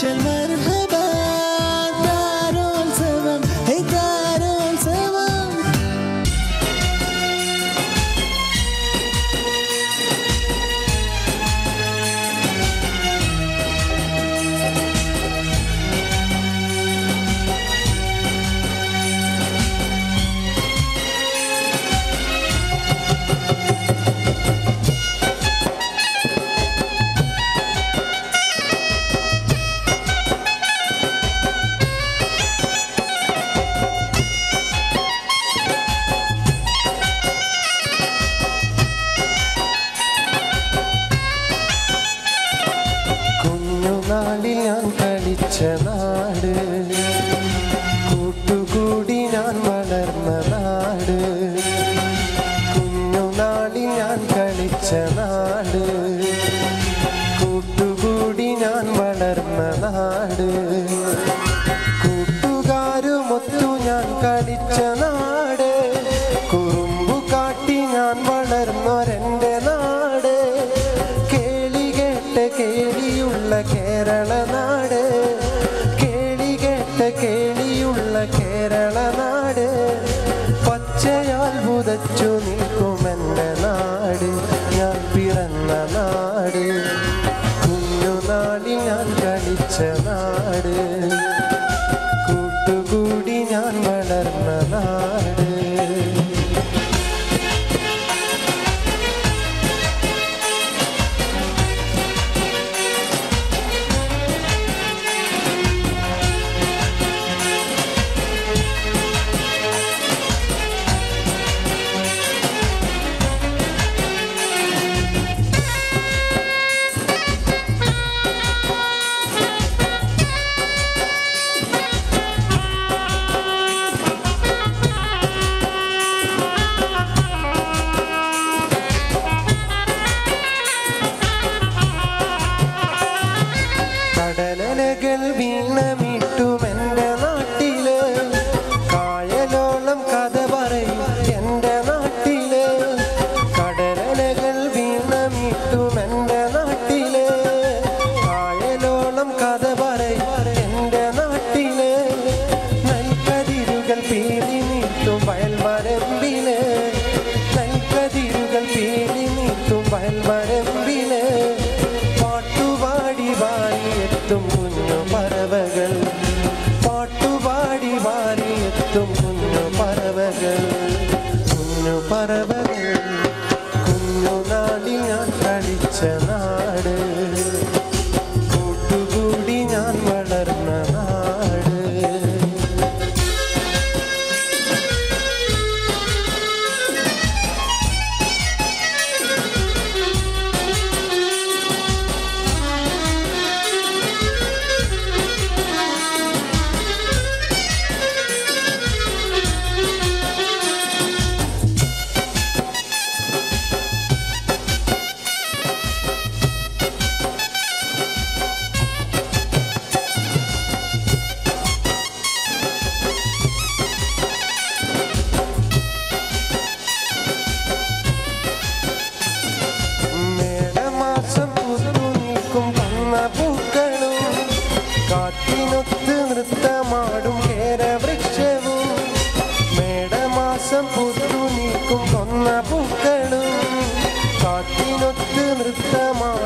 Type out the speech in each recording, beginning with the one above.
chemin. വീണമിട്ടും എന്റെ Aqui no Temer estamos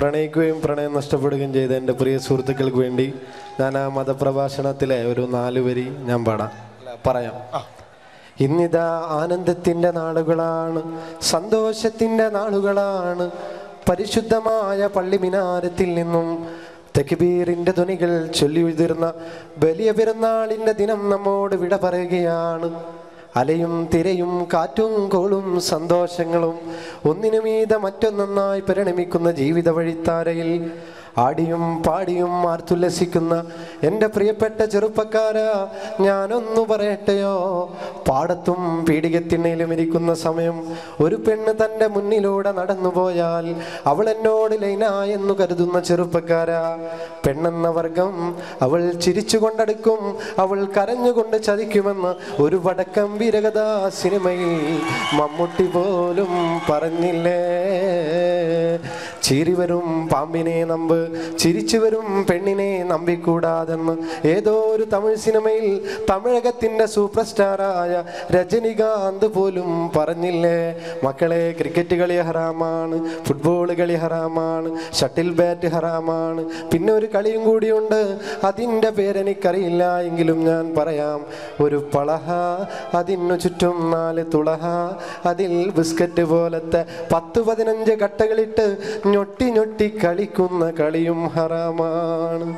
പ്രണയിക്കുകയും പ്രണയം നഷ്ടപ്പെടുകയും ചെയ്ത എന്റെ പ്രിയ സുഹൃത്തുക്കൾക്ക് വേണ്ടി ഞാൻ ആ മതപ്രഭാഷണത്തിലെ ഒരു നാല് വരി ഞാൻ പാടാം. പറയാം. ഇന്നിതാ ആനന്ദത്തിന്റെ നാളുകളാണ് സന്തോഷത്തിന്റെ നാളുകളാണ്. പരിശുദ്ധമായ പള്ളി മിനാരത്തിൽ നിന്നും തെക്കുബീറിന്റെ ധ്വനികൾ ചൊല്ലി ഉതിർന്ന വലിയ പെരുന്നാളിന്റെ ദിനം നമ്മോട് വിട പറയുകയാണ്. അലയും തിരയും കാറ്റും കോളും സന്തോഷങ്ങളും ഒന്നിനുമീത മറ്റൊന്നായി പരിണമിക്കുന്ന ജീവിത വഴിത്താരയിൽ ആടിയും പാടിയും ആർത്തുല്ലസിക്കുന്ന എന്റെ പ്രിയപ്പെട്ട ചെറുപ്പക്കാരാ ഞാനൊന്നു പറയട്ടെയോ? പാടത്തും പീഡികത്തിണ്ണയിലും ഇരിക്കുന്ന സമയം ഒരു പെണ്ണ് തന്റെ മുന്നിലൂടെ നടന്നുപോയാൽ അവൾ എന്നോട് ലൈന എന്ന് കരുതുന്ന ചെറുപ്പക്കാരാ. പെണ്ണെന്ന വർഗം അവൾ ചിരിച്ചുകൊണ്ടടുക്കും അവൾ കരഞ്ഞുകൊണ്ട് ചതിക്കുമെന്ന് ഒരു വടക്കം വീരകഥ സിനിമയിൽ മമ്മൂട്ടി പോലും പറഞ്ഞില്ലേ? ചിരി വരും പാമ്പിനെ നമ്പ് ചിരിച്ചു വരും പെണ്ണിനെ നമ്പിക്കൂടാതെന്ന്. ഏതോ ഒരു തമിഴ് സിനിമയിൽ തമിഴകത്തിന്റെ സൂപ്പർ സ്റ്റാറായ രജനികാന്ത് പോലും പറഞ്ഞില്ലേ മക്കളെ ക്രിക്കറ്റ് കളി ഹറാമാണ് ഫുട്ബോൾ കളി ഹറാമാണ് ഷട്ടിൽ ബാറ്റ് ഹറാമാണ് പിന്നെ ഒരു കളിയും കൂടിയുണ്ട് അതിന്റെ പേരെനിക്കറിയില്ല എങ്കിലും ഞാൻ പറയാം ഒരു പളഹ അതിനു ചുറ്റും നാല് തുളഹ അതിൽ ബിസ്ക്കറ്റ് പോലത്തെ പത്ത് പതിനഞ്ച് കട്ടകളിട്ട് ഞൊട്ടി ഞൊട്ടി കളിക്കുന്ന കളിയും ഹറാമാണ്.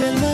tellement.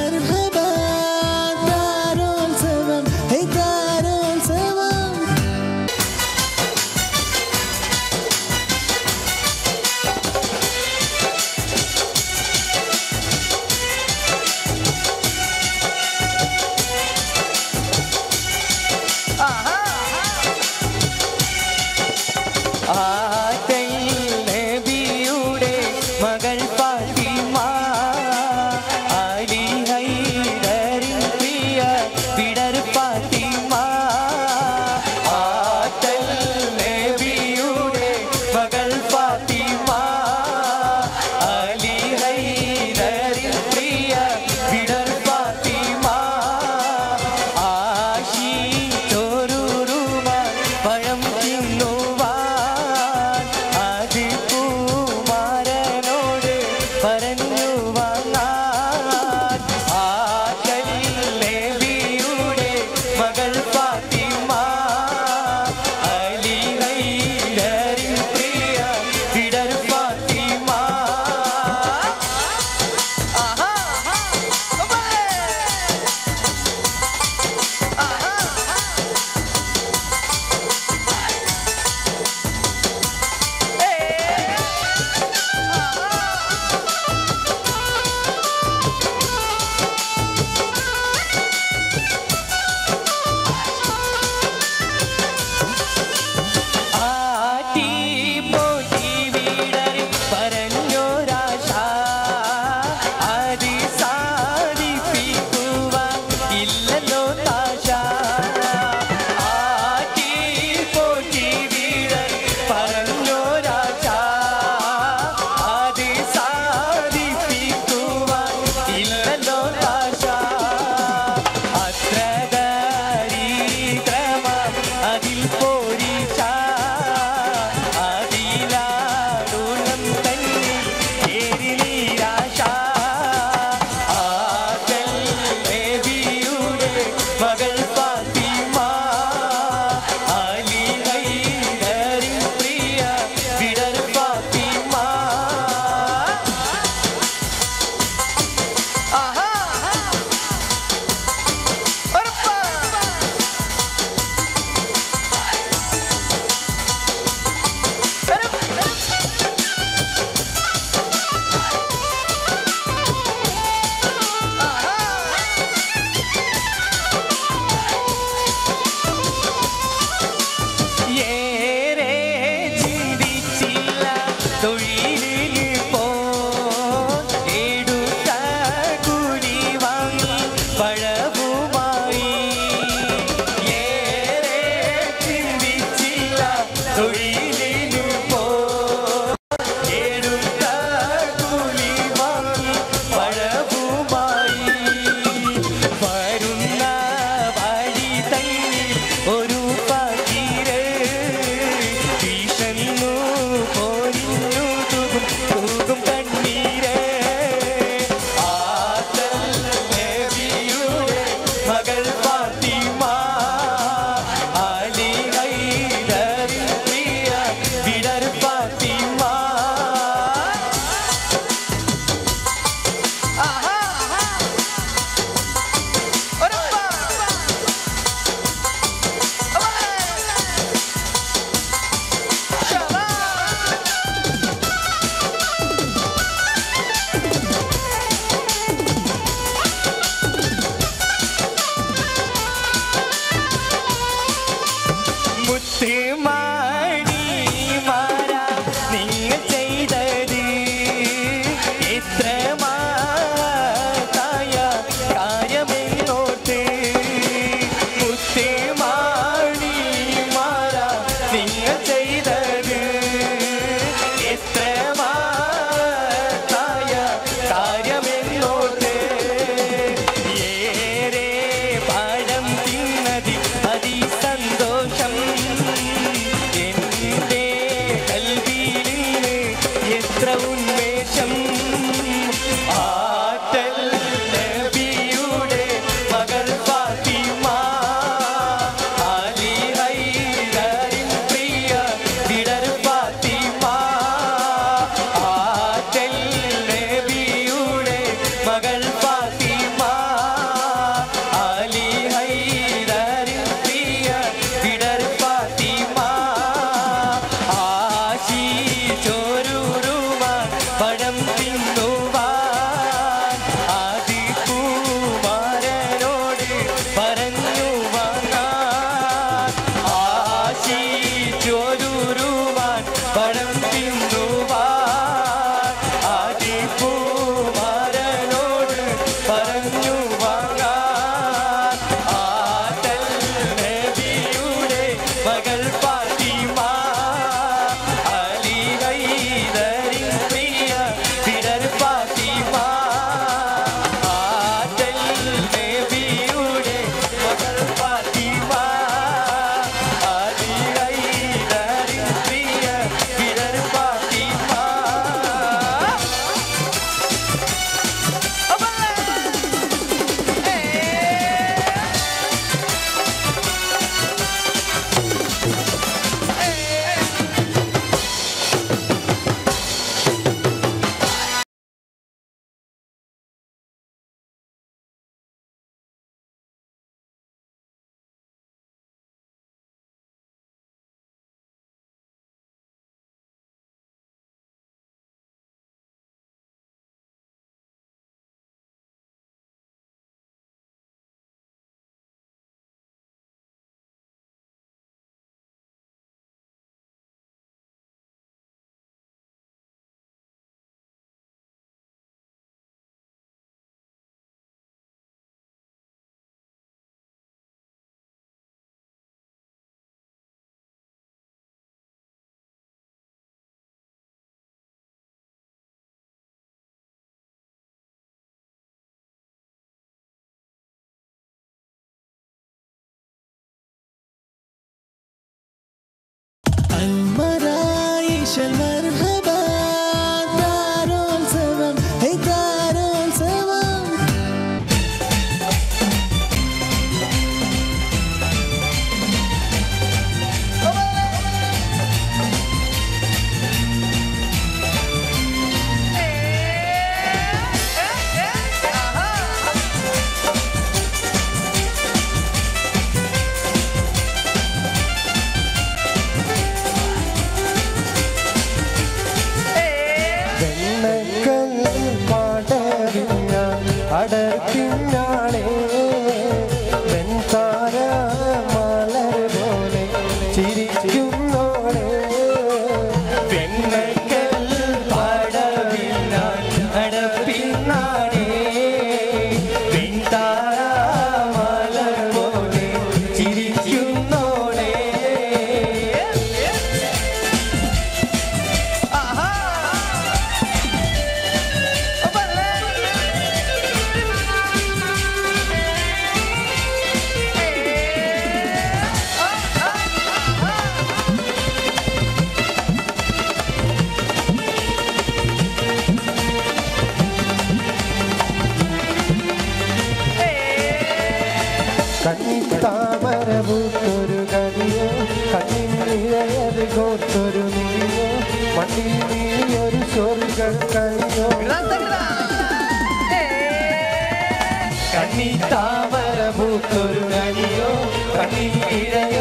你依然。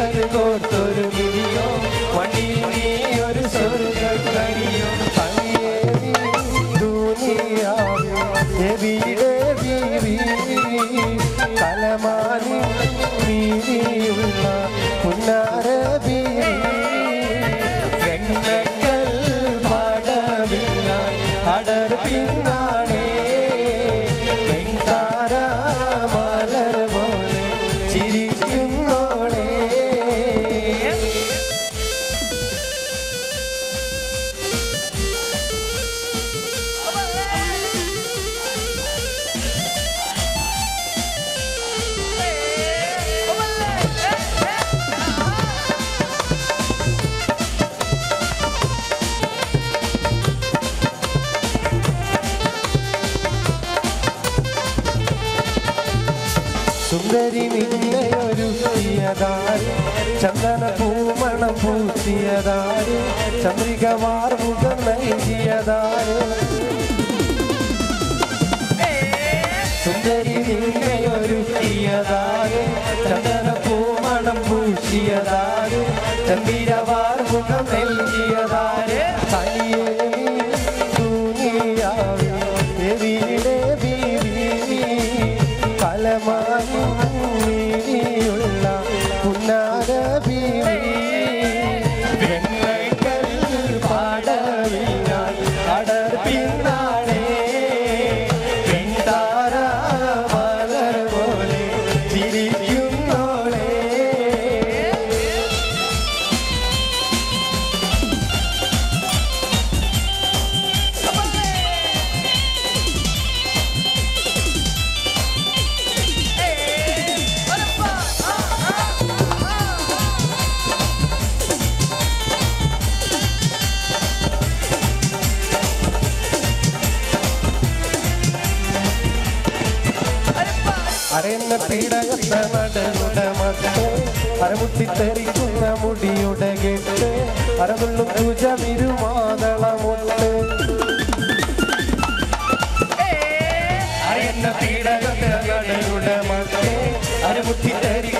പൂത്തിയതാര് ചന്ദന പൂമണം പൂത്തിയതാര് ചന്ദ്രികമാർ മുഖം നൽകിയതാര്. സുന്ദരി നീങ്ങയൊരുക്കിയതാര് ചന്ദന പൂമണം പൂശിയതാര് ചന്ദ്രി നടനുടെ മകൻ അരമുട്ടിത്തെറിക്കുന്ന മുടിയുടെ കെട്ട് അരതുള്ളും കുജമിരുമാതളമുണ്ട് അരയന്ന പീഡകത്തെ നടനുടെ മകൻ അരമുട്ടിത്തെറി